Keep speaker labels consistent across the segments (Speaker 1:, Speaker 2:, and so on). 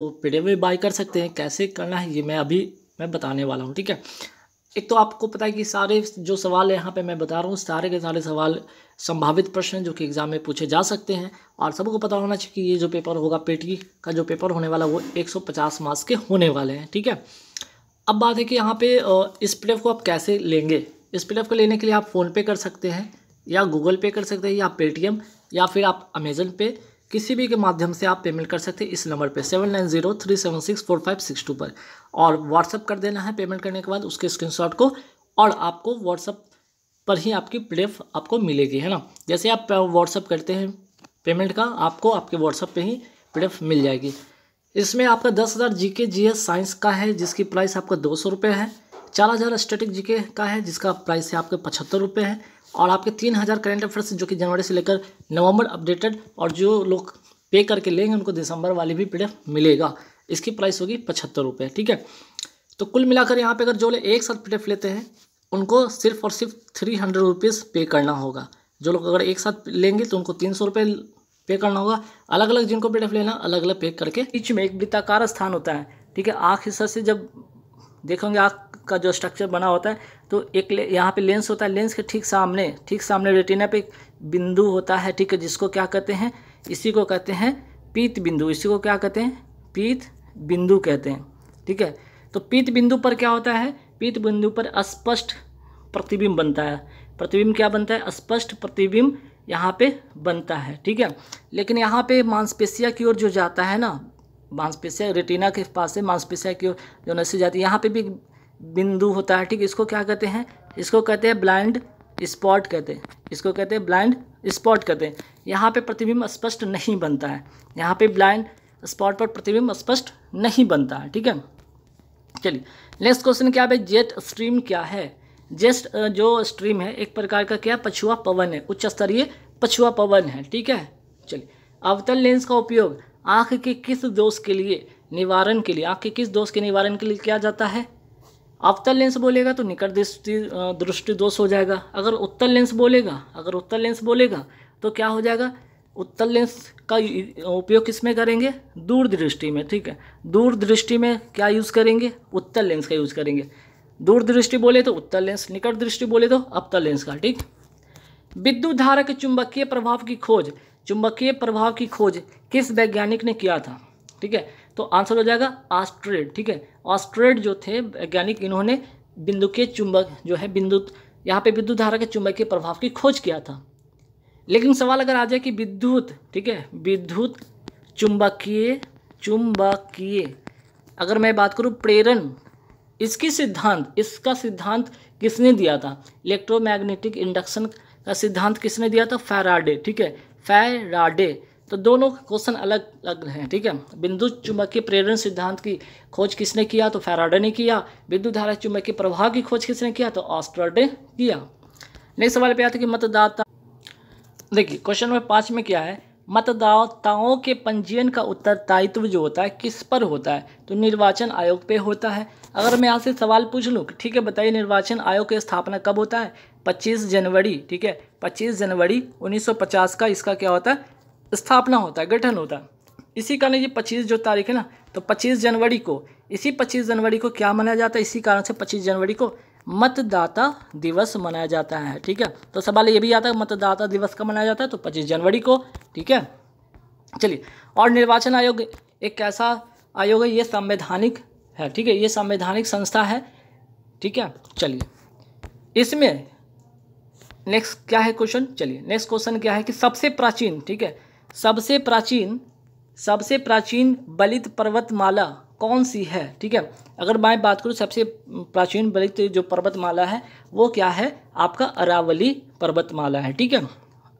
Speaker 1: तो पी भी बाई कर सकते हैं, कैसे करना है, ये मैं अभी, मैं बताने वाला हूँ, ठीक है? एक तो आपको पता है कि सारे जो सवाल यहाँ पे मैं बता रहा हूँ, सारे के सारे सवाल संभावित प्रश्न जो कि एग्ज़ाम में पूछे जा सकते हैं, और सबको पता होना चाहिए कि ये जो पेपर होगा पेटी का जो पेपर होने वाला, वो 150 मार्क्स के होने वाले हैं, ठीक है? अब बात है कि यहाँ पे इस पी को आप कैसे लेंगे? इस पी को लेने के लिए आप फ़ोनपे कर सकते हैं, या गूगल पे कर सकते हैं, या पेटीएम या फिर आप अमेज़न पे किसी भी के माध्यम से आप पेमेंट कर सकते हैं इस नंबर पे seven nine zero three seven six four five six two पर। और व्हाट्सअप कर देना है पेमेंट करने के बाद, उसके स्क्रीनशॉट को, और आपको व्हाट्सअप पर ही आपकी पी आपको मिलेगी, है ना? जैसे आप व्हाट्सअप करते हैं पेमेंट का, आपको आपके व्हाट्सअप पर ही पी मिल जाएगी। इसमें आपका दस हज़ार जी के जी एस साइंस का है, जिसकी प्राइस आपका दो सौ रुपये है। चार हज़ार स्टेटिक जी के का है, जिसका प्राइस है आपके पचहत्तर रुपये है। और आपके तीन हज़ार करेंट अफेयर्स जो कि जनवरी से लेकर नवंबर अपडेटेड और जो लोग पे करके लेंगे, उनको दिसंबर वाली भी पी मिलेगा। इसकी प्राइस होगी पचहत्तर रुपये ठीक है? तो कुल मिलाकर यहाँ पे अगर जो लोग एक साथ पी लेते हैं, उनको सिर्फ़ और सिर्फ़ थ्री हंड्रेड रुपीज़ पे करना होगा। जो लोग अगर एक साथ लेंगे तो उनको तीन सौ रुपये पे करना होगा। अलग अलग जिनको पी लेना अलग अलग पे करके। बीच में एक वृत्ताकार स्थान होता है, ठीक है? आँख हिस्सा से जब देखोगे आँख का जो स्ट्रक्चर बना होता है तो एक यहाँ पे लेंस होता है लेंस के ठीक सामने ठीक सामने रेटिना पे बिंदु होता है, ठीक है, जिसको क्या कहते हैं, इसी को कहते हैं पीत बिंदु, इसी को क्या कहते हैं, पीत बिंदु कहते हैं, ठीक है? तो पीत बिंदु पर क्या होता है, पीत बिंदु पर अस्पष्ट प्रतिबिंब बनता है। प्रतिबिंब क्या बनता है स्पष्ट प्रतिबिंब यहाँ पे बनता है, ठीक है? लेकिन यहाँ पे मांसपेशिया की ओर जो जाता है ना मांसपेशिया, रेटिना के पास से मांसपेशिया की जो नसी जाती है, यहाँ पे भी बिंदु होता है, ठीक इसको क्या कहते हैं? इसको कहते हैं ब्लाइंड स्पॉट कहते हैं। इसको कहते हैं ब्लाइंड स्पॉट कहते हैं। यहाँ पे प्रतिबिंब स्पष्ट नहीं बनता है। यहाँ पे ब्लाइंड स्पॉट पर प्रतिबिंब स्पष्ट नहीं बनता है, ठीक है? चलिए, नेक्स्ट क्वेश्चन क्या है जेट स्ट्रीम क्या है? जेस्ट जो स्ट्रीम है, एक प्रकार का क्या? पछुआ पवन है। उच्च स्तरीय पछुआ पवन है, ठीक है? चलिए, अवतल लेंस का उपयोग। आँख के किस दोष के लिए निवारण के लिए, आँख के किस दोष के निवारण के लिए किया जाता है? अवतल लेंस बोलेगा तो निकट दृष्टि दृष्टि दोष हो जाएगा। अगर उत्तर लेंस बोलेगा, अगर उत्तर लेंस बोलेगा तो क्या हो जाएगा? उत्तर लेंस का उपयोग किसमें करेंगे? दूर दृष्टि में, ठीक है? दूर दृष्टि में क्या यूज़ करेंगे? उत्तर लेंस का यूज़ करेंगे। दूर दृष्टि बोले तो उत्तर लेंस, निकट दृष्टि बोले तो अवतल लेंस का, ठीक? विद्युत धारा के चुंबकीय प्रभाव की खोज चुंबकीय प्रभाव की खोज किस वैज्ञानिक ने किया था, ठीक है? तो आंसर हो जाएगा ऑस्ट्रेड, ठीक है? ऑस्ट्रेड जो थे, वैज्ञानिक इन्होंने बिंदु के चुंबक, जो है बिंदु, यहाँ पे विद्युत धारा के चुंबकीय प्रभाव की खोज किया था। लेकिन सवाल अगर आ जाए कि विद्युत, ठीक है? विद्युत चुंबकीय चुंबकीय, अगर मैं बात करूँ प्रेरण, इसकी सिद्धांत, इसका सिद्धांत किसने दिया था? इलेक्ट्रोमैग्नेटिक इंडक्शन का सिद्धांत किसने दिया था? फैराडे, ठीक है? फैराडे तो दोनों क्वेश्चन अलग अलग हैं, ठीक है? बिंदु चुंबकीय प्रेरण सिद्धांत की खोज किसने किया? तो फैराडे ने किया। बिंदु धारा चुंबकीय प्रवाह की खोज किसने किया? तो ऑस्ट्राडे किया। नेक्स्ट सवाल पे आता कि मतदाता देखिए क्वेश्चन नंबर पाँच में क्या है? मतदाताओं के पंजीयन का उत्तरदायित्व जो होता है, किस पर होता है? तो निर्वाचन आयोग पे होता है। अगर मैं यहाँ से सवाल पूछ लूँ, ठीक है, बताइए निर्वाचन आयोग की स्थापना कब होता है? 25 जनवरी, ठीक है? 25 जनवरी 1950 का इसका क्या होता है? स्थापना होता है, गठन होता है। इसी कारण ये पच्चीस जो तारीख है ना तो पच्चीस जनवरी को, इसी पच्चीस जनवरी को क्या मनाया जाता है? इसी कारण से पच्चीस जनवरी को मतदाता दिवस मनाया जाता है, ठीक है? तो सवाल ये भी आता है, मतदाता दिवस कब मनाया जाता है? तो पच्चीस जनवरी को, ठीक है? चलिए, और निर्वाचन आयोग एक कैसा आयोग है, ये संवैधानिक है, ठीक है? ये संवैधानिक संस्था है, ठीक है? चलिए, इसमें नेक्स्ट क्या है क्वेश्चन चलिए नेक्स्ट क्वेश्चन क्या है कि सबसे प्राचीन, ठीक है? सबसे प्राचीन सबसे प्राचीन बलित पर्वतमाला कौन सी है? ठीक है? अगर मैं बात करूँ सबसे प्राचीन बलित जो पर्वतमाला है वो क्या है? आपका अरावली पर्वतमाला है ठीक है?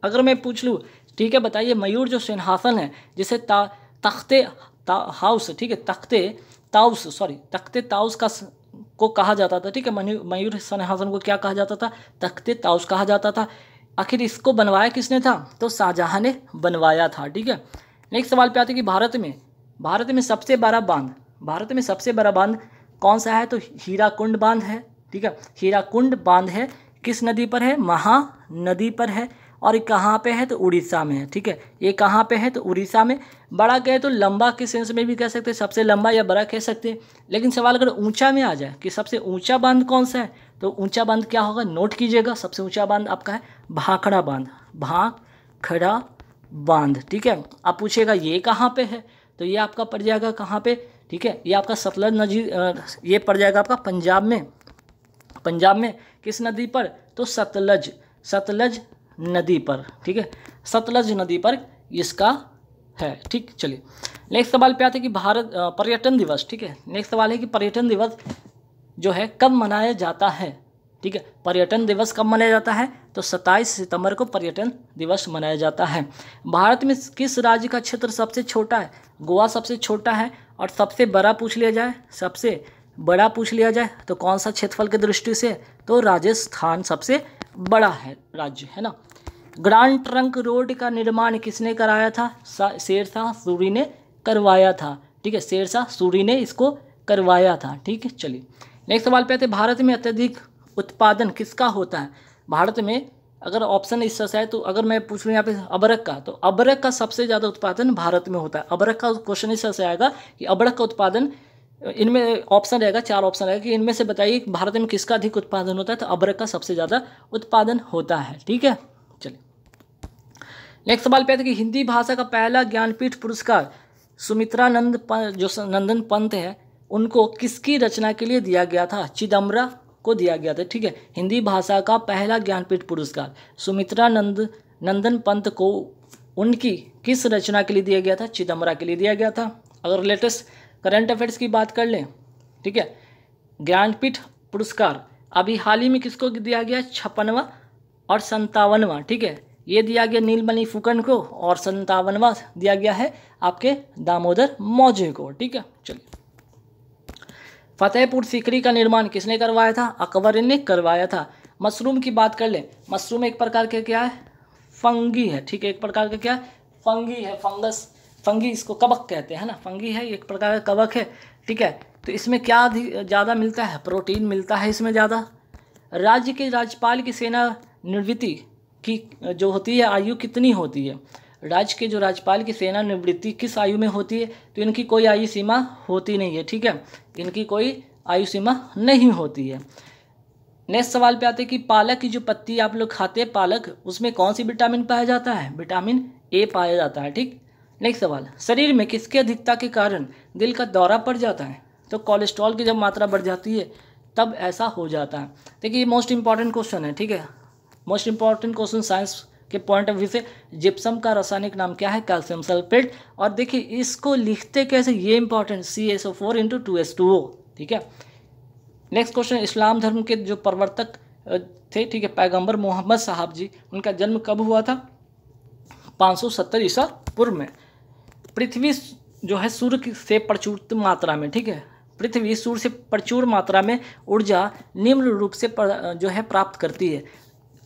Speaker 1: अगर मैं पूछ लूँ ठीक है बताइए मयूर जो सिंहासन है जिसे ता तख्ते ता, हाउस ठीक है तख्ते ताउस सॉरी तख्ते ताउस का को कहा जाता था ठीक है? मयूर सिंहासन को क्या कहा जाता था? तख्ते ताउस कहा जाता था। आखिर इसको बनवाया किसने था? तो शाहजहाँ ने बनवाया था ठीक है? नेक्स्ट सवाल पे आते कि भारत में भारत में सबसे बड़ा बाँध भारत में सबसे बड़ा बाँध कौन सा है? तो हीरा हीराकुंड बाँध है, ठीक है? हीराकुंड बाँध है, किस नदी पर है? महा नदी पर है। और ये कहाँ पे है? तो उड़ीसा में है, ठीक है? ये कहाँ पे है? तो उड़ीसा में। बड़ा कहे तो लंबा के सेंस में भी कह सकते हैं, सबसे लंबा या बड़ा कह सकते हैं। लेकिन सवाल अगर ऊँचा में आ जाए कि सबसे ऊँचा बाँध कौन सा है तो ऊँचा बाँध क्या होगा? नोट कीजिएगा, सबसे ऊँचा बाँध आपका है भाखड़ा बाँध। भाखड़ा बाँध, ठीक है? आप पूछेगा ये कहाँ पे है? तो ये आपका पड़ जाएगा कहाँ पे? ठीक है? ये आपका सतलज नदी ये पड़ जाएगा आपका पंजाब में। पंजाब में किस नदी पर? तो सतलज सतलज नदी पर, ठीक है? सतलज नदी पर इसका है, ठीक? चलिए नेक्स्ट सवाल पे आते हैं कि भारत पर्यटन दिवस, ठीक है? नेक्स्ट सवाल है कि पर्यटन दिवस जो है कब मनाया जाता है? ठीक है, पर्यटन दिवस कब मनाया जाता है? तो 27 सितंबर को पर्यटन दिवस मनाया जाता है। भारत में किस राज्य का क्षेत्र सबसे छोटा है? गोवा सबसे छोटा है? और सबसे बड़ा पूछ लिया जाए, सबसे बड़ा पूछ लिया जाए तो कौन सा क्षेत्रफल की दृष्टि से? तो राजस्थान सबसे बड़ा है, राज्य, है ना? ग्रांड ट्रंक रोड का निर्माण किसने कराया था? शेरशाह सूरी ने करवाया था, ठीक है? शेरशाह सूरी ने इसको करवाया था, ठीक है? चलिए नेक्स्ट सवाल पे आते भारत में अत्यधिक उत्पादन किसका होता है? भारत में अगर ऑप्शन इस तरह से आए तो अगर मैं पूछ लूँ यहाँ पे अबरक का तो अबरक का सबसे ज़्यादा उत्पादन भारत में होता है। अबरक का क्वेश्चन इस तरह से आएगा कि अबरक का उत्पादन, इनमें ऑप्शन रहेगा, चार ऑप्शन रहेगा कि इनमें से बताइए भारत में किसका अधिक उत्पादन होता है तो अबरक का सबसे ज़्यादा उत्पादन होता है, ठीक है? चलिए। नेक्स्ट सवाल पे कि हिंदी भाषा का पहला ज्ञानपीठ पुरस्कार सुमित्रानंद जो नंदन पंत है, उनको किसकी रचना के लिए दिया गया था? चिदम्बरा को दिया गया था, ठीक है? हिंदी भाषा का पहला ज्ञानपीठ पुरस्कार। सुमित्रा नंद नंदन पंत को उनकी किस रचना के लिए दिया गया था? चिदम्बरा के लिए दिया गया था। अगर लेटेस्ट करंट अफेयर्स की बात कर लें, ठीक है? ज्ञानपीठ पुरस्कार अभी हाल ही में किसको दिया गया? छप्पनवा और संतावनवा, ठीक है? ये दिया गया नीलमणि फुकन को और संतावनवा दिया गया है आपके दामोदर मौजे को, ठीक है? चलिए। फतेहपुर सीकरी का निर्माण किसने करवाया था? अकबर ने करवाया था। मशरूम की बात कर लें, मशरूम एक प्रकार के क्या है? फंगी है, ठीक है, एक प्रकार का क्या है? फंगी है, फंगस। फंगी इसको कबक कहते हैं ना? फंगी है एक प्रकार का कबक है, ठीक है? तो इसमें क्या ज़्यादा मिलता है? प्रोटीन मिलता है इसमें ज़्यादा। राज्य के राज्यपाल की सेना निवृत्ति की, जो होती है, आयु कितनी होती है? राज्य के जो राज्यपाल की सेना निवृत्ति किस आयु में होती है? तो इनकी कोई आयु सीमा होती नहीं है, ठीक है? इनकी कोई आयु सीमा नहीं होती है। नेक्स्ट सवाल पे आते हैं कि पालक की जो पत्ती आप लोग खाते हैं, पालक, उसमें कौन सी विटामिन पाया जाता है? विटामिन ए पाया जाता है, ठीक? नेक्स्ट सवाल, शरीर में किसकी अधिकता के कारण दिल का दौरा पड़ जाता है? तो कोलेस्ट्रॉल की जब मात्रा बढ़ जाती है, तब ऐसा हो जाता है। देखिए, ये मोस्ट इंपॉर्टेंट क्वेश्चन है, ठीक है? मोस्ट इंपॉर्टेंट क्वेश्चन साइंस के पॉइंट ऑफ़ व्यू से जिप्सम का रासायनिक नाम क्या है? कैल्शियम सल्फेट और देखिए, इसको लिखते कैसे? ये important C S O four into two S two O ठीक है? नेक्स्ट क्वेश्चन इस्लाम धर्म के जो प्रवर्तक थे, ठीक है, पैगंबर मोहम्मद साहब जी, उनका जन्म कब हुआ था? 570 ईसा पूर्व में। पृथ्वी जो है, सूर्य से प्रचुर मात्रा में, ठीक है? पृथ्वी सूर्य से प्रचुर मात्रा में ऊर्जा निम्न रूप से जो है, प्राप्त करती है।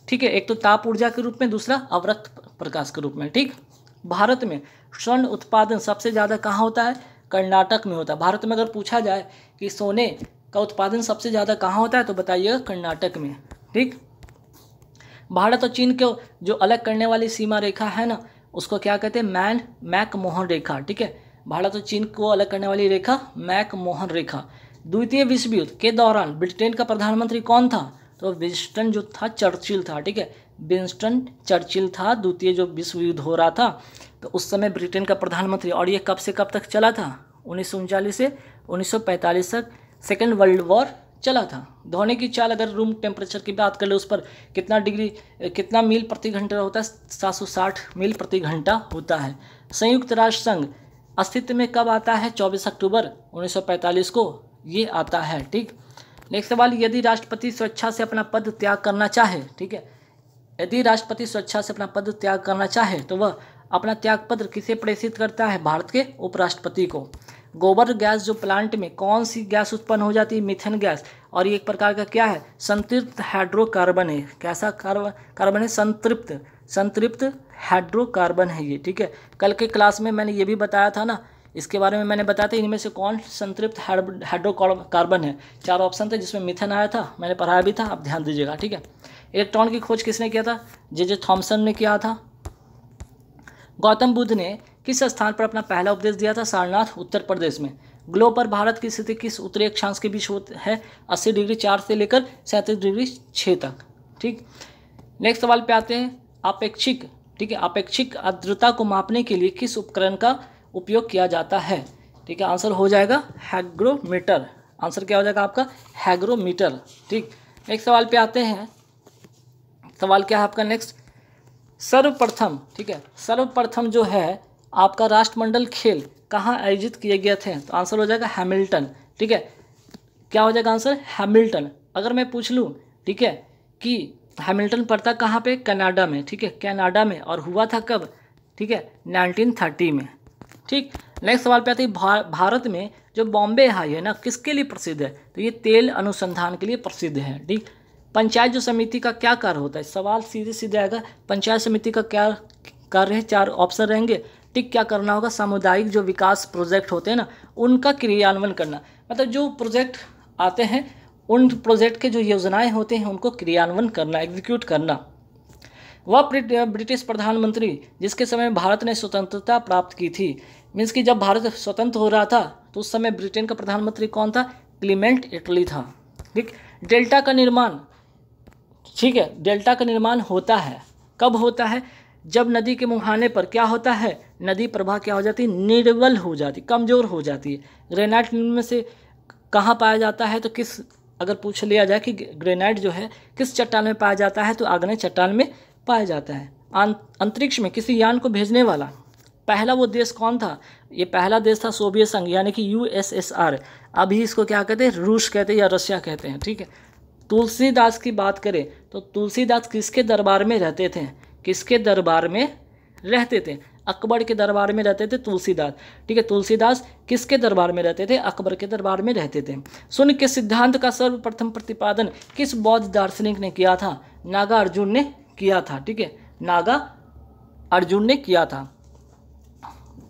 Speaker 1: ठीक है, एक तो ताप ऊर्जा के रूप में, दूसरा अवरक्त प्रकाश के रूप में, ठीक? भारत में स्वर्ण उत्पादन सबसे ज़्यादा कहाँ होता है? कर्नाटक में होता है। भारत में अगर पूछा जाए कि सोने का उत्पादन सबसे ज़्यादा कहाँ होता है तो बताइएगा कर्नाटक में, ठीक? भारत और चीन को जो अलग करने वाली सीमा रेखा है ना, उसको क्या कहते हैं? मैन मैक मोहन रेखा, ठीक है? भारत और चीन को अलग करने वाली रेखा मैक मोहन रेखा। द्वितीय विश्व युद्ध के दौरान ब्रिटेन का प्रधानमंत्री कौन था? तो विंस्टन जो था, चर्चिल था, ठीक है? विंस्टन, चर्चिल था, द्वितीय जो विश्व युद्ध हो रहा था तो उस समय ब्रिटेन का प्रधानमंत्री, और ये कब से कब तक चला था? उन्नीस से उन्नीस सौ पैंतालीस तक सेकेंड वर्ल्ड वॉर चला था। धोने की चाल, अगर रूम टेम्परेचर की बात कर ले उस पर, कितना डिग्री, कितना मील प्रति घंटा होता है? सात सौ साठ मील प्रति घंटा होता है। संयुक्त राष्ट्र संघ अस्तित्व में कब आता है? 24 अक्टूबर 1945 को ये आता है, ठीक? नेक्स्ट सवाल, यदि राष्ट्रपति स्वेच्छा से अपना पद त्याग करना चाहे, ठीक है? यदि राष्ट्रपति स्वेच्छा से अपना पद त्याग करना चाहे तो वह अपना त्याग पत्र किसे प्रेषित करता है? भारत के उपराष्ट्रपति को। गोबर गैस जो प्लांट में कौन सी गैस उत्पन्न हो जाती है? Methane gas. और ये एक प्रकार का क्या है? संतृप्त हाइड्रोकार्बन है। कैसा कार्बन कार्बन है? संतृप्त। संतृप्त हाइड्रोकार्बन है ये, ठीक है? कल के क्लास में मैंने ये भी बताया था ना इसके बारे में मैंने बताया था, इनमें से कौन संतृप्त हाइड्रोकार्बन है? चार ऑप्शन थे, जिसमें मिथन आया था, मैंने पढ़ाया भी था, आप ध्यान दीजिएगा, ठीक है? इलेक्ट्रॉन की खोज किसने किया था? जे जे थॉम्सन ने किया था। गौतम बुद्ध ने किस स्थान पर अपना पहला उपदेश दिया था? सारनाथ, उत्तर प्रदेश में। ग्लोब पर भारत की स्थिति किस उत्तरी अक्षांश के बीच है? अस्सी डिग्री चार से लेकर सैंतीस डिग्री छः तक, ठीक? नेक्स्ट सवाल पे आते हैं। अपेक्षिक ठीक है? अपेक्षिक आर्द्रता को मापने के लिए किस उपकरण का उपयोग किया जाता है। ठीक है, आंसर हो जाएगा हैग्रोमीटर। आंसर क्या हो जाएगा आपका? हैग्रोमीटर। ठीक, नेक्स्ट सवाल पे आते हैं। सवाल क्या है आपका नेक्स्ट सर्वप्रथम, ठीक है, सर्वप्रथम जो है, आपका राष्ट्रमंडल खेल कहाँ आयोजित किए गए थे? तो आंसर हो जाएगा हैमिल्टन। ठीक है, क्या हो जाएगा आंसर? हैमिल्टन। अगर मैं पूछ लूँ, ठीक है, कि हैमिल्टन पड़ता कहाँ पे? कनाडा में। ठीक है, कनाडा में। और हुआ था कब? ठीक है 1930 में। ठीक? नेक्स्ट सवाल पे आते हैं भा, भारत में जो बॉम्बे हाई है ना किसके लिए प्रसिद्ध है? तो ये तेल अनुसंधान के लिए प्रसिद्ध है ठीक? पंचायत जो समिति का क्या कार्य होता है? सवाल सीधे सीधे आएगा पंचायत समिति का क्या कार्य है? चार ऑप्शन रहेंगे ठीक? क्या करना होगा? सामुदायिक जो विकास प्रोजेक्ट होते हैं ना उनका क्रियान्वयन करना। मतलब जो प्रोजेक्ट आते हैं उन प्रोजेक्ट के जो योजनाएँ होते हैं उनको क्रियान्वयन करना एग्जीक्यूट करना। वह ब्रिटिश प्रधानमंत्री, जिसके समय भारत ने स्वतंत्रता प्राप्त की थी। मीन्स कि जब भारत स्वतंत्र हो रहा था तो उस समय ब्रिटेन का प्रधानमंत्री कौन था? क्लीमेंट इटली था। ठीक? डेल्टा का निर्माण। ठीक है, डेल्टा का निर्माण होता है। कब होता है? जब नदी के मुहाने पर क्या होता है? नदी प्रवाह क्या हो जाती है? निर्बल हो जाती, कमज़ोर हो जाती है। ग्रेनाइट में से कहाँ पाया जाता है? तो किस, अगर पूछ लिया जाए कि ग्रेनाइट जो है, किस चट्टान में पाया जाता है? तो आग्नेय चट्टान में पाया जाता है। अंतरिक्ष में किसी यान को भेजने वाला, पहला वो देश कौन था? ये पहला देश था सोवियत संघ, यानी कि यूएसएसआर अभी इसको क्या कहते हैं? रूस कहते हैं या रशिया कहते हैं, ठीक है? तुलसीदास की बात करें तो तुलसीदास किसके दरबार में रहते थे? किसके दरबार में रहते थे? अकबर के दरबार में रहते थे तुलसीदास, ठीक है? तुलसीदास किसके दरबार में रहते थे? अकबर के दरबार में रहते थे। शून्य के सिद्धांत का सर्वप्रथम प्रतिपादन किस बौद्ध दार्शनिक ने किया था? नागार्जुन ने किया था, ठीक है? नागा अर्जुन ने किया था।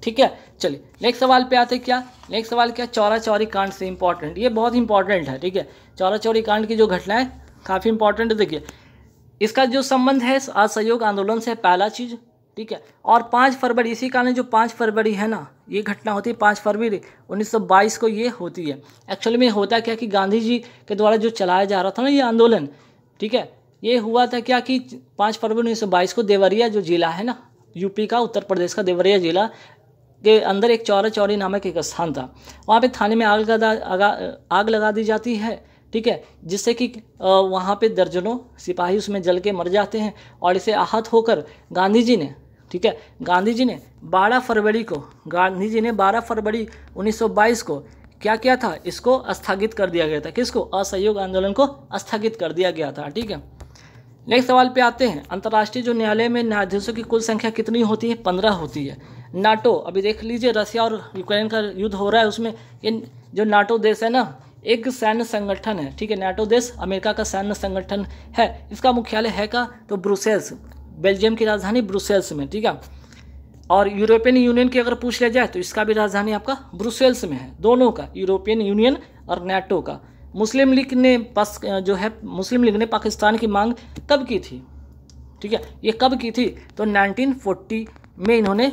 Speaker 1: ठीक है? चलिए नेक्स्ट सवाल पे आते क्या? नेक्स्ट सवाल क्या? चौरा चौरी कांड से इंपॉर्टेंट ये बहुत इंपॉर्टेंट है, ठीक है? चौरा चौरी कांड की जो घटना है, काफ़ी इंपॉर्टेंट है, देखिए। इसका जो संबंध है, असहयोग आंदोलन से पहला चीज़, ठीक है? और पाँच फरवरी, इसी कारण जो पाँच फरवरी है ना, ये घटना होती है पाँच फरवरी 1922 को ये होती है। एक्चुअली में होता क्या कि गांधी जी के द्वारा जो चलाया जा रहा था ना ये आंदोलन, ठीक है? ये हुआ था क्या कि पाँच फरवरी उन्नीस सौ बाईस को देवरिया जो जिला है ना, यूपी का, उत्तर प्रदेश का देवरिया जिला के अंदर एक चौरा चौरी नामक एक स्थान था। वहाँ पे थाने में आग लगा आग लगा दी जाती है, ठीक है, जिससे कि वहाँ पे दर्जनों सिपाही उसमें जल के मर जाते हैं और इसे आहत होकर गांधी जी ने, ठीक है गांधी जी ने 12 फरवरी को गांधी जी ने 12 फरवरी 1922 को क्या किया था? इसको स्थगित कर दिया गया था। किसको? असहयोग आंदोलन को स्थगित कर दिया गया था, ठीक है। नेक्स्ट सवाल पे आते हैं। अंतर्राष्ट्रीय जो न्यायालय में न्यायाधीशों की कुल संख्या कितनी होती है? पंद्रह होती है। नाटो, अभी देख लीजिए, रसिया और यूक्रेन का युद्ध हो रहा है, उसमें इन जो नाटो देश है ना, एक सैन्य संगठन है, ठीक है? नाटो देश, अमेरिका का सैन्य संगठन है। इसका मुख्यालय है का? तो ब्रुसेल्स, बेल्जियम की राजधानी ब्रुसेल्स में, ठीक है? और यूरोपियन यूनियन की अगर पूछ लिया जाए तो इसका भी राजधानी आपका ब्रुसेल्स में है। दोनों का, यूरोपियन यूनियन और नाटो का। मुस्लिम लीग ने पास, जो है, मुस्लिम लीग ने पाकिस्तान की मांग कब की थी। ठीक है? ये कब की थी? तो 1940 में इन्होंने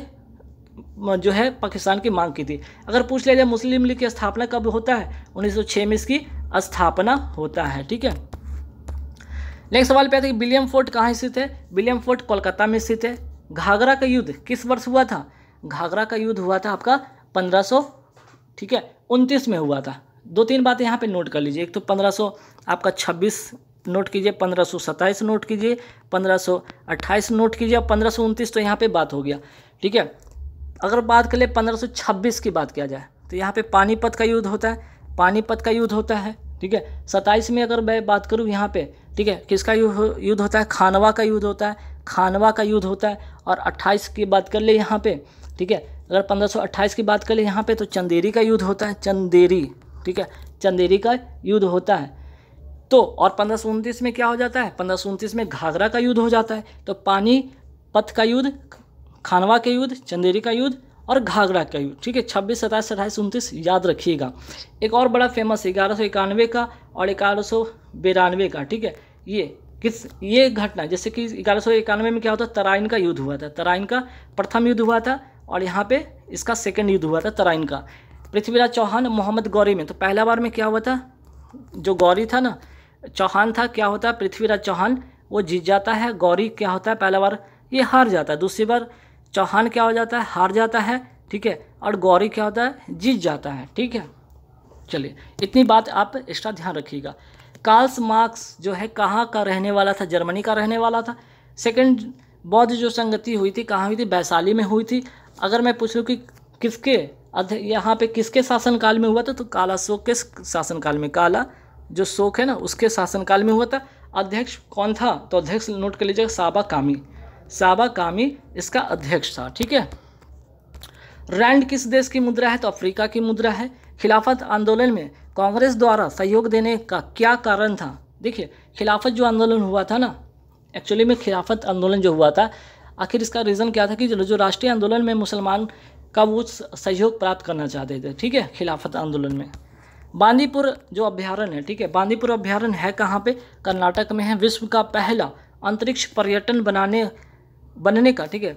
Speaker 1: जो है, पाकिस्तान की मांग की थी। अगर पूछ लिया जाए, मुस्लिम लीग की स्थापना कब होता है? 1906 में इसकी स्थापना होता है। ठीक है? नेक्स्ट सवाल पे आता है कि विलियम फोर्ट कहाँ स्थित है? विलियम फोर्ट कोलकाता में स्थित है। घाघरा का युद्ध किस वर्ष हुआ था? घाघरा का युद्ध हुआ था आपका 1500 ठीक है, उनतीस में हुआ था। दो तीन बातें यहाँ पे नोट कर लीजिए। एक तो 1500 आपका 26 नोट कीजिए 1527 नोट कीजिए 1528 नोट कीजिए और पंद्रह तो यहाँ पे बात हो गया। ठीक है? अगर बात कर ले 1526 की बात किया जाए तो यहाँ पे पानीपत का युद्ध होता है। पानीपत का युद्ध होता है, ठीक है? सत्ताईस में अगर मैं बात करूँ यहाँ पे, ठीक है? किसका युद्ध होता है? खानवा का युद्ध होता है। खानवा का युद्ध होता है और अट्ठाईस की बात कर ले यहाँ पे, ठीक है? अगर पंद्रह की बात कर ले यहाँ पे तो चंदेरी का युद्ध होता है। चंदेरी ठीक है? चंदेरी का युद्ध होता है। तो और पंद्रह में क्या हो जाता है? पंद्रह में घाघरा का युद्ध हो जाता है। तो पानी पथ का युद्ध, खानवा का युद्ध, चंदेरी का युद्ध और घाघरा का युद्ध। ठीक है? छब्बीस, सत्ताईस, अट्ठाईस, उनतीस, याद रखिएगा। एक और बड़ा फ़ेमस है ग्यारह सौ इक्यानवे का और ग्यारह सौ बिरानवे का। ठीक है? ये किस, ये घटना, जैसे कि ग्यारह सौ इक्यानवे में क्या होता है? तराइन का युद्ध हुआ था। तराइन का प्रथम युद्ध हुआ था और यहाँ पे इसका सेकेंड युद्ध हुआ था, तराइन का। पृथ्वीराज चौहान मोहम्मद गौरी में। तो पहला बार में क्या हुआ था? जो गौरी था ना, चौहान था, क्या होता? है पृथ्वीराज चौहान, वो जीत जाता है। गौरी क्या होता है? पहला बार, ये हार जाता है। दूसरी बार, चौहान क्या हो जाता है? हार जाता है, ठीक है? और गौरी क्या होता है? जीत जाता है, ठीक है? चलिए, इतनी बात आप एक्स्ट्रा ध्यान रखिएगा। कार्ल्स मार्क्स जो है, कहाँ का रहने वाला था? जर्मनी का रहने वाला था। सेकंड बौद्ध जो संगति हुई थी, कहाँ हुई थी? वैशाली में हुई थी। अगर मैं पूछ लूँ कि किसके यहाँ पे किसके शासनकाल में हुआ था? तो काला शोक के शासनकाल में। काला जो शोक है ना, उसके शासनकाल में हुआ था। अध्यक्ष कौन था? तो अध्यक्ष नोट कर लीजिएगा, साबा कामी। साबा कामी इसका अध्यक्ष था, ठीक है? रैंड किस देश की मुद्रा है? तो अफ्रीका की मुद्रा है। खिलाफत आंदोलन में कांग्रेस द्वारा सहयोग देने का क्या कारण था? देखिए, खिलाफत जो आंदोलन हुआ था ना एक्चुअली में खिलाफत आंदोलन जो हुआ था, आखिर इसका रीज़न क्या था कि जो राष्ट्रीय आंदोलन में मुसलमान का वो सहयोग प्राप्त करना चाहते थे, ठीक है? खिलाफत आंदोलन में। बांदीपुर जो अभ्यारण्य है, ठीक है? बांदीपुर अभ्यारण्य है कहाँ पे? कर्नाटक में है। विश्व का पहला अंतरिक्ष पर्यटन बनाने, बनने का, ठीक है?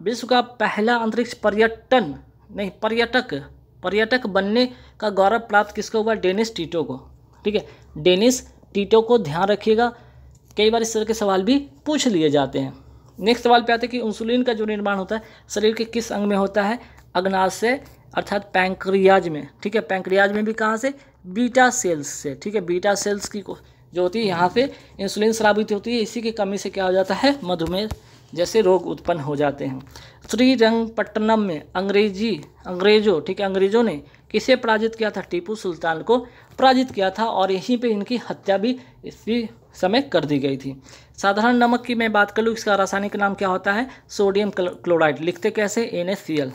Speaker 1: विश्व का पहला अंतरिक्ष पर्यटन, नहीं, पर्यटक पर्यटक बनने का गौरव प्राप्त किसको हुआ? डेनिस टीटो को, ठीक है? डेनिस टीटो को ध्यान रखिएगा। कई बार इस तरह के सवाल भी पूछ लिए जाते हैं। नेक्स्ट सवाल पे आते हैं कि इंसुलिन का जो निर्माण होता है, शरीर के किस अंग में होता है? अग्नाश से, अर्थात पैंक्रियाज में। ठीक है, पैंक्रियाज में भी कहाँ से? बीटा सेल्स से। ठीक है, बीटा सेल्स की जो होती है, यहाँ से इंसुलिन स्रावित होती है, इसी की कमी से क्या हो जाता है? मधुमेह जैसे रोग उत्पन्न हो जाते हैं। श्रीरंगपट्टनम में अंग्रेज़ी, अंग्रेज़ों, ठीक है, अंग्रेज़ों ने किसे पराजित किया था? टीपू सुल्तान को पराजित किया था और यहीं पे इनकी हत्या भी इसी समय कर दी गई थी। साधारण नमक की मैं बात कर लूँ, इसका रासायनिक नाम क्या होता है? Sodium chloride. लिखते कैसे? एन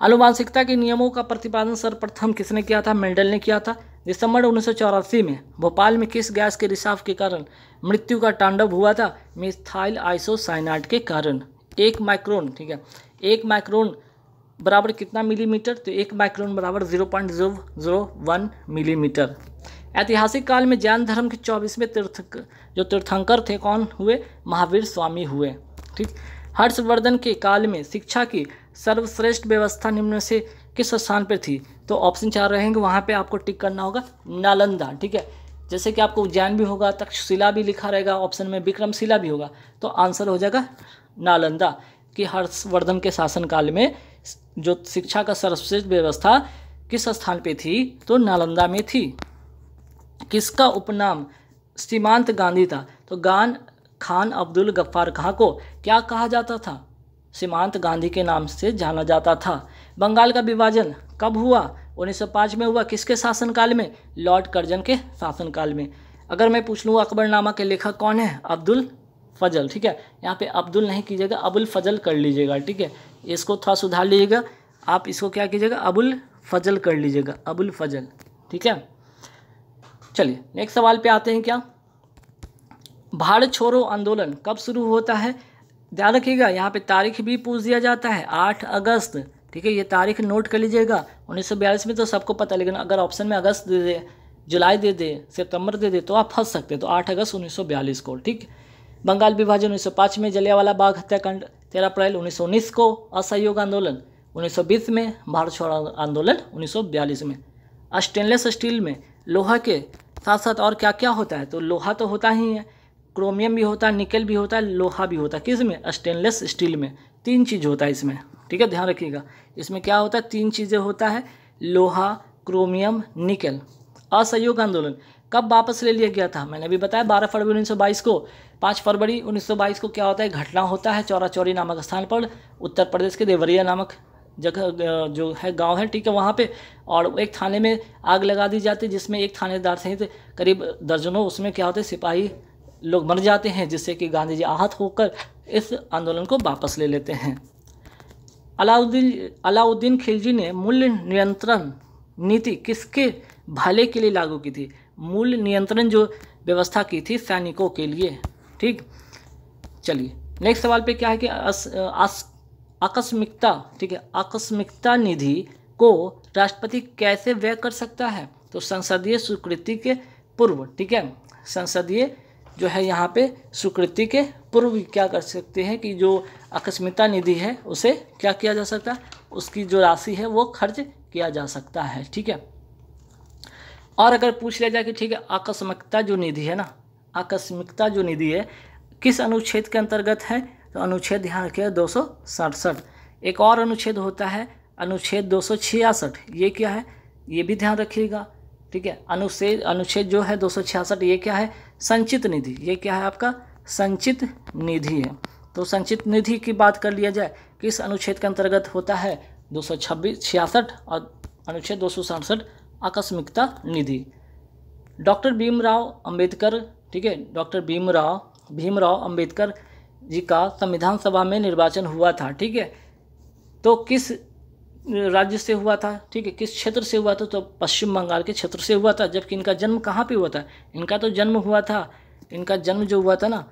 Speaker 1: आनुवांशिकता के नियमों का प्रतिपादन सर्वप्रथम किसने किया था? मेंडल ने किया था। दिसंबर उन्नीस सौ चौरासी में भोपाल में किस गैस के रिसाव के कारण मृत्यु का तांडव हुआ था? मिथाइल आइसोसाइनाइड के कारण। एक माइक्रोन, ठीक है? एक माइक्रोन बराबर कितना मिलीमीटर? तो एक माइक्रोन बराबर zero point zero zero one millimetre. ऐतिहासिक काल में जैन धर्म के चौबीसवें तीर्थ जो तीर्थंकर थे, कौन हुए? महावीर स्वामी हुए। ठीक? हर्षवर्धन के काल में शिक्षा की सर्वश्रेष्ठ व्यवस्था निम्न से किस स्थान पर थी? तो ऑप्शन चार रहेंगे, वहाँ पे आपको टिक करना होगा, नालंदा। ठीक है? जैसे कि आपको उज्जैन भी होगा, तक्षशिला भी लिखा रहेगा ऑप्शन में विक्रमशिला भी होगा तो आंसर हो जाएगा नालंदा। कि हर्षवर्धन के शासनकाल में जो शिक्षा का सर्वश्रेष्ठ व्यवस्था किस स्थान पे थी? तो नालंदा में थी। किसका उपनाम सीमांत गांधी था? तो गान खान अब्दुल गफ्फार खां को क्या कहा जाता था? सीमांत गांधी के नाम से जाना जाता था। बंगाल का विभाजन कब हुआ? 1905 में हुआ। किसके शासनकाल में? लॉर्ड कर्जन के शासनकाल में। अगर मैं पूछ लूँ अकबरनामा के लेखक कौन है? अब्दुल फजल, ठीक है? यहाँ पे अब्दुल नहीं कीजिएगा, अबुल फजल कर लीजिएगा, ठीक है? इसको थोड़ा सुधार लीजिएगा। आप इसको क्या कीजिएगा? अबुल फजल कर लीजिएगा, अबुल फजल, ठीक है? चलिए, नेक्स्ट सवाल पे आते हैं क्या? भारत छोड़ो आंदोलन कब शुरू होता है? ध्यान रखिएगा, यहाँ पे तारीख भी पूछ दिया जाता है, आठ अगस्त। ठीक है, ये तारीख नोट कर लीजिएगा, उन्नीस सौ बयालीस में तो सबको पता, लेकिन अगर ऑप्शन में अगस्त दे दे, जुलाई दे दे, सितंबर दे दे तो आप फंस सकते हैं। तो आठ अगस्त उन्नीस सौ बयालीस को, ठीक? बंगाल विभाजन उन्नीस सौ पाँच में, जलियावाला बाग हत्याकांड, तेरह अप्रैल उन्नीस सौ उन्नीस को, असहयोग आंदोलन। 1920 में भारत छोड़ो आंदोलन 1942 में। स्टेनलेस स्टील में, लोहा के साथ साथ और क्या क्या होता है? तो लोहा तो होता ही है, क्रोमियम भी होता है, निकल भी होता है, लोहा भी होता है। किसमें? स्टेनलेस स्टील में। तीन चीज़ होता है इसमें, ठीक है? ध्यान रखिएगा। इसमें क्या होता है? तीन चीज़ें होता है, लोहा, क्रोमियम, निकल। असहयोग आंदोलन। कब वापस ले लिया गया था? मैंने अभी बताया, बारह फरवरी उन्नीस सौ बाईस को। पाँच फरवरी उन्नीस सौ बाईस को क्या होता है? घटना होता है चौरा चौरी नामक स्थान पर, उत्तर प्रदेश के देवरिया नामक जगह जो है गाँव है ठीक है वहाँ पे। और एक थाने में आग लगा दी जाती जिसमें एक थानेदार सहित करीब दर्जनों उसमें क्या होते सिपाही लोग मर जाते हैं जिससे कि गांधी जी आहत होकर इस आंदोलन को वापस ले लेते हैं। अलाउद्दीन अलाउद्दीन खिलजी ने मूल्य नियंत्रण नीति किसके भले के लिए लागू की थी? मूल्य नियंत्रण जो व्यवस्था की थी सैनिकों के लिए ठीक? चलिए नेक्स्ट सवाल पे क्या है कि अस, अस आकस्मिकता, ठीक है, आकस्मिकता निधि को राष्ट्रपति कैसे व्यय कर सकता है? तो संसदीय स्वीकृति के पूर्व, ठीक है, संसदीय जो है यहाँ पे स्वीकृति के पूर्व क्या कर सकते हैं कि जो आकस्मिकता निधि है, उसे क्या किया जा सकता है? उसकी जो राशि है वो खर्च किया जा सकता है, ठीक है। और अगर पूछ लिया जाए कि ठीक है, आकस्मिकता जो निधि है ना, आकस्मिकता जो निधि है, किस अनुच्छेद के अंतर्गत है? तो अनुच्छेद ध्यान रखिए दो एक और अनुच्छेद होता है अनुच्छेद दो सौ छियासठ। ये क्या है? ये भी ध्यान रखिएगा, ठीक है? अनुच्छेद अनुच्छेद जो है दो सौ छियासठ, ये क्या है? संचित निधि। ये क्या है आपका? संचित निधि है। तो संचित निधि की बात कर लिया जाए, किस अनुच्छेद के अंतर्गत होता है? दो सौ और अनुच्छेद दो सौ सड़सठ, आकस्मिकता निधि। डॉक्टर भीमराव अंबेडकर, ठीक है? डॉक्टर भीमराव भीमराव अंबेडकर जी का संविधान सभा में निर्वाचन हुआ था, ठीक है? तो किस राज्य से हुआ था, ठीक है? किस क्षेत्र से हुआ था? तो पश्चिम बंगाल के क्षेत्र से हुआ था, जबकि इनका जन्म कहाँ पे हुआ था? इनका तो जन्म हुआ था, इनका जन्म जो हुआ था ना,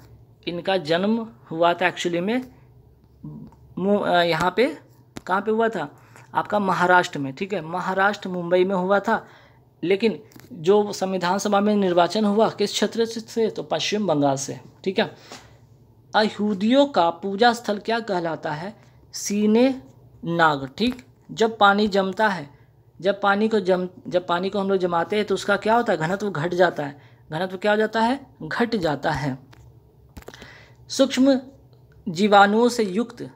Speaker 1: इनका जन्म हुआ था एक्चुअली में यहाँ पे कहाँ पे हुआ था? आपका महाराष्ट्र में, ठीक है? महाराष्ट्र मुंबई में हुआ था, लेकिन जो संविधान सभा में निर्वाचन हुआ, किस क्षेत्र से तो पश्चिम बंगाल से, ठीक है? अहूदियों का पूजा स्थल क्या कहलाता है? सीने, नाग, ठीक? जब पानी जमता है, जब पानी को जम, जब पानी को हम लोग जमाते हैं तो उसका क्या होता है? घनत्व घट जाता है। घनत्व क्या हो जाता है? घट जाता है। सूक्ष्म जीवाणुओं से युक्त,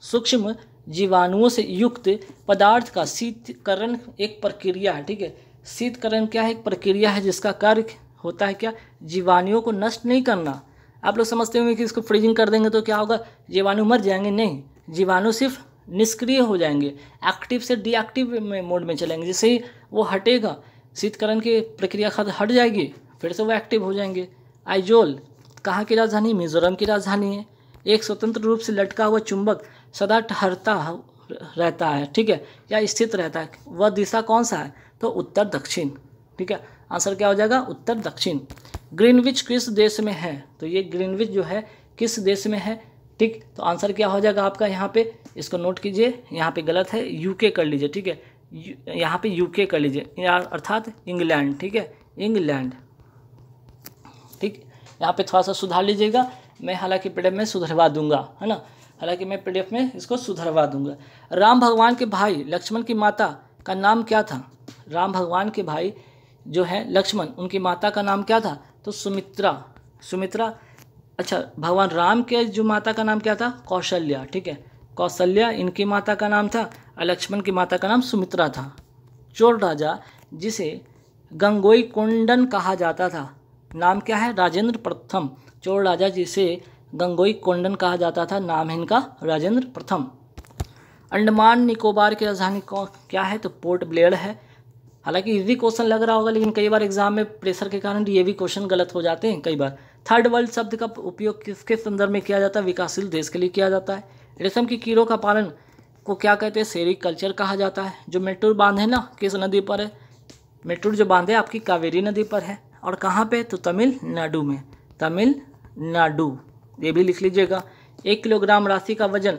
Speaker 1: सूक्ष्म जीवाणुओं से युक्त पदार्थ का शीतकरण एक प्रक्रिया है, ठीक है? शीतकरण क्या है? एक प्रक्रिया है जिसका कार्य होता है क्या? जीवाणुओं को नष्ट नहीं करना। आप लोग समझते होंगे कि इसको फ्रीजिंग कर देंगे तो क्या होगा? जीवाणु मर जाएँगे, नहीं। जीवाणु सिर्फ़ निष्क्रिय हो जाएँगे एक्टिव से डीएक्टिव में मोड में चलेंगे। जैसे ही वो हटेगा, शीतकरण की प्रक्रिया खत्म, हट जाएगी, फिर से वो एक्टिव हो जाएँगे। आइजोल, कहाँ की राजधानी? मिजोरम की राजधानी है। एक स्वतंत्र रूप से लटका हुआ चुंबक सदा ठहरता रहता है, ठीक है? या स्थित रहता है। वह दिशा कौन सा है? तो उत्तर दक्षिण, ठीक है? आंसर क्या हो जाएगा? उत्तर दक्षिण। ग्रीनविच किस देश में है? तो ये ग्रीनविच जो है, किस देश में है? ठीक तो आंसर क्या हो जाएगा आपका यहाँ पे? इसको नोट कीजिए, यहाँ पे गलत है यूके कर लीजिए, ठीक है? यहाँ पे यूके कर लीजिए अर्थात इंग्लैंड, ठीक है? इंग्लैंड, ठीक? यहाँ पे थोड़ा सा सुधार लीजिएगा, मैं हालाँकि पीडीएफ में सुधरवा दूँगा, है ना? हालाँकि मैं पीडीएफ में इसको सुधरवा दूँगा। राम भगवान के भाई लक्ष्मण की माता का नाम क्या था? राम भगवान के भाई जो है लक्ष्मण, उनकी माता का नाम क्या था? तो सुमित्रा सुमित्रा अच्छा भगवान राम के जो माता का नाम क्या था? कौशल्या, ठीक है? कौशल्या इनकी माता का नाम था, लक्ष्मण की माता का नाम सुमित्रा था। चोर राजा, जिसे गंगोई कुंडन कहा जाता था, नाम क्या है? राजेंद्र प्रथम। चोर राजा जिसे गंगोई कोंडन कहा जाता था, नाम है इनका राजेंद्र प्रथम। अंडमान निकोबार की राजधानी क्या है? तो पोर्ट ब्लेयर है। हालाँकि इजी क्वेश्चन लग रहा होगा, लेकिन कई बार एग्ज़ाम में प्रेशर के कारण ये भी क्वेश्चन गलत हो जाते हैं कई बार। थर्ड वर्ल्ड शब्द का उपयोग किसके संदर्भ में किया जाता है? विकासशील देश के लिए किया जाता है। रेशम की कीड़ों का पालन को क्या कहते हैं? सेरी कल्चर कहा जाता है। जो मेट्रोर बाँध है ना, किस नदी पर है? मेट्रोर जो बाँध है, आपकी कावेरी नदी पर है। और कहाँ पे? तो तमिलनाडु में। तमिलनाडु। ये भी लिख लीजिएगा। एक किलोग्राम राशि का वज़न,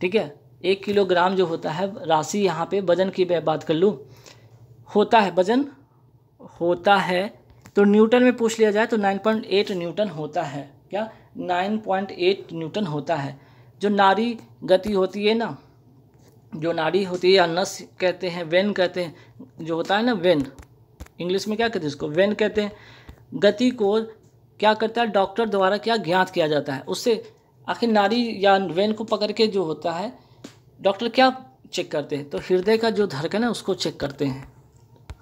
Speaker 1: ठीक है? एक किलोग्राम जो होता है, राशि यहाँ पे वज़न की मैं बात कर लूँ। होता है, वज़न होता है तो न्यूटन में पूछ लिया जाए तो 9.8 न्यूटन होता है। क्या? 9.8 न्यूटन होता है। जो नारी गति होती है ना, जो नाड़ी होती है या नस कहते हैं, वेन कहते हैं, जो होता है ना, वेन, इंग्लिश में क्या कहते हैं इसको वेन कहते हैं। गति को क्या करता है? डॉक्टर द्वारा क्या ज्ञात किया जाता है? उससे आखिर नारी या वेन को पकड़ के जो होता है, डॉक्टर क्या चेक करते हैं? तो हृदय का जो धड़कन है उसको चेक करते हैं।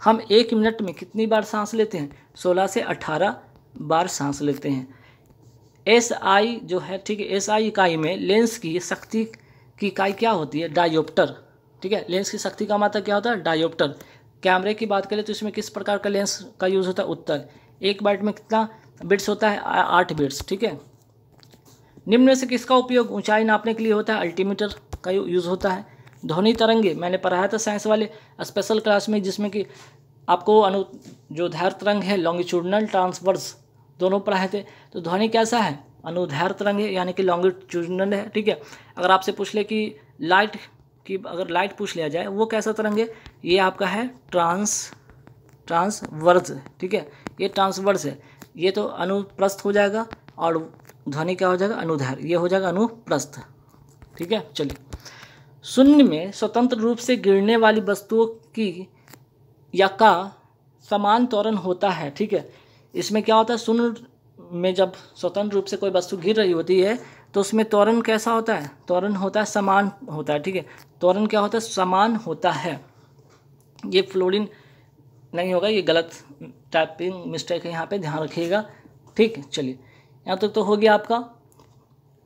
Speaker 1: हम एक मिनट में कितनी बार सांस लेते हैं? सोलह से अठारह बार सांस लेते हैं। एस आई जो है, ठीक है एस आई इकाई में लेंस की शक्ति की इकाई क्या होती है? डायोप्टर। ठीक है, लेंस की शक्ति का मात्रा क्या होता है? डायोप्टर। कैमरे की बात करें तो इसमें किस प्रकार का लेंस का यूज़ होता है? उत्तर। एक बाइट में कितना बिट्स होता है? आठ बिट्स। ठीक है। निम्न में से किसका उपयोग ऊंचाई नापने के लिए होता है? अल्टीमीटर का यूज़ होता है। ध्वनि तरंगे, मैंने पढ़ाया था साइंस वाले स्पेशल क्लास में, जिसमें कि आपको अनु, जो धैर्य तरंग है लॉन्गिट्यूडनल ट्रांसवर्स दोनों पढ़ाए थे। तो ध्वनि कैसा है? अनुदैर्ध्य तरंग है, यानी कि लॉन्गिट्यूडनल है, ठीक है? अगर आपसे पूछ ले कि लाइट की, अगर लाइट पूछ लिया जाए, वो कैसा तरंग है? ये आपका है ट्रांस ट्रांसवर्स ठीक है? ये ट्रांसवर्स है। ये तो अनुप्रस्थ हो जाएगा और ध्वनि क्या हो जाएगा? अनुदैर्ध्य ये हो जाएगा अनुप्रस्थ, ठीक है? चलिए। शून्य में स्वतंत्र रूप से गिरने वाली वस्तुओं की या का समान त्वरण होता है ठीक है? इसमें क्या होता है? शून्य में जब स्वतंत्र रूप से कोई वस्तु गिर रही होती है तो उसमें त्वरण कैसा होता है? त्वरण होता है समान होता है ठीक है? त्वरण क्या होता है? समान होता है। ये फ्लोरिन नहीं होगा ये गलत टाइपिंग मिस्टेक है यहाँ पे ध्यान रखिएगा ठीक? है चलिए यहाँ तक तो, तो हो गया आपका।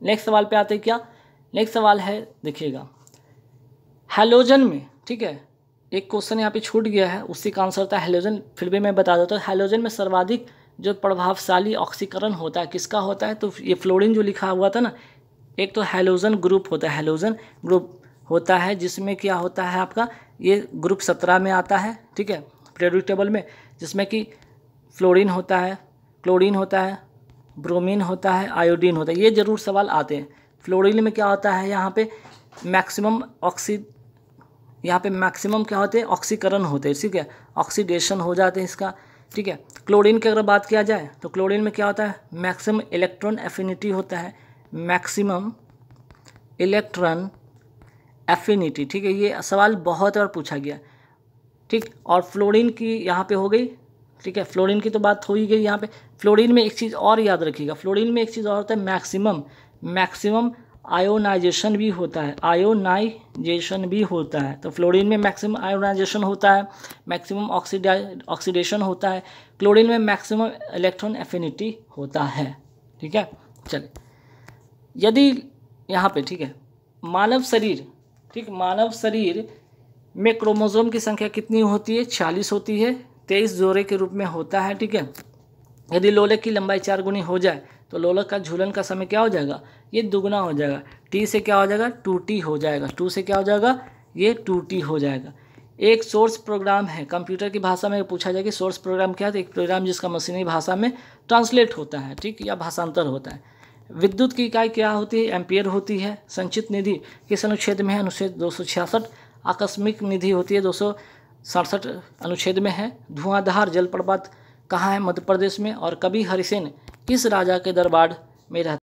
Speaker 1: नेक्स्ट सवाल पे आते क्या? नेक्स्ट सवाल है देखिएगा। हेलोजन में, ठीक है? एक क्वेश्चन यहाँ पे छूट गया है, उसी का आंसर था हेलोजन फिर भी मैं बता देता हूँ हेलोजन में सर्वाधिक जो प्रभावशाली ऑक्सीकरण होता है, किसका होता है? तो ये फ्लोरिन जो लिखा हुआ था ना, एक तो हेलोजन ग्रुप होता है हेलोजन ग्रुप होता है, जिसमें क्या होता है आपका? ये ग्रुप सत्रह में आता है, ठीक है? पीरियोडिक टेबल में, जिसमें कि फ्लोरिन होता है क्लोरीन होता है ब्रोमीन होता है आयोडीन होता है, ये ज़रूर सवाल आते हैं। फ्लोरिन में क्या होता है? यहाँ पे मैक्सिमम ऑक्सी यहाँ पे मैक्सिमम क्या होते हैं? ऑक्सीकरण होते हैं, ठीक है? ऑक्सीडेशन हो जाते हैं इसका, ठीक है? क्लोरीन की अगर बात किया जाए तो क्लोरीन में क्या होता है? मैक्सिमम इलेक्ट्रॉन एफिनिटी होता है। मैक्सिमम इलेक्ट्रॉन एफिनिटी ठीक है? ये सवाल बहुत बार पूछा गया, ठीक? और फ्लोरीन की यहाँ पे हो गई, ठीक है? फ्लोरीन की तो बात हो ही गई यहाँ पे। फ्लोरीन में एक चीज़ और याद रखिएगा फ्लोरीन में एक चीज़ और होता है मैक्सिमम मैक्सिमम आयोनाइजेशन भी होता है, आयोनाइजेशन भी होता है। तो फ्लोरीन में मैक्सिमम आयोनाइजेशन होता है, मैक्सिमम ऑक्सीडा, ऑक्सीडेशन होता है, क्लोरीन में मैक्सिमम इलेक्ट्रॉन एफिनिटी होता है। ठीक है? चलिए, यदि यहाँ पे, ठीक है, मानव शरीर, ठीक, मानव शरीर में क्रोमोजोम की संख्या कितनी होती है? छियालीस होती है, तेईस जोड़े के रूप में होता है, ठीक है? यदि लोले की लंबाई चार गुनी हो जाए तो लोलक का झूलन का समय क्या हो जाएगा? ये दुगना हो जाएगा। टी से क्या हो जाएगा? टू टी हो जाएगा। टू से क्या हो जाएगा? ये टू टी हो जाएगा। एक सोर्स प्रोग्राम है। कंप्यूटर की भाषा में पूछा जाए कि सोर्स प्रोग्राम क्या है तो एक प्रोग्राम जिसका मशीनी भाषा में ट्रांसलेट होता है, ठीक? या भाषांतर होता है। विद्युत की इकाई क्या होती है? एम्पियर होती है। संचित निधि किस अनुच्छेद में है? अनुच्छेद दो सौ छियासठ। आकस्मिक निधि होती है दो सौ सड़सठ अनुच्छेद में है। धुआंधार जलप्रपात कहाँ है? मध्य प्रदेश में। और कभी हरिसेन किस राजा के दरबार में रहते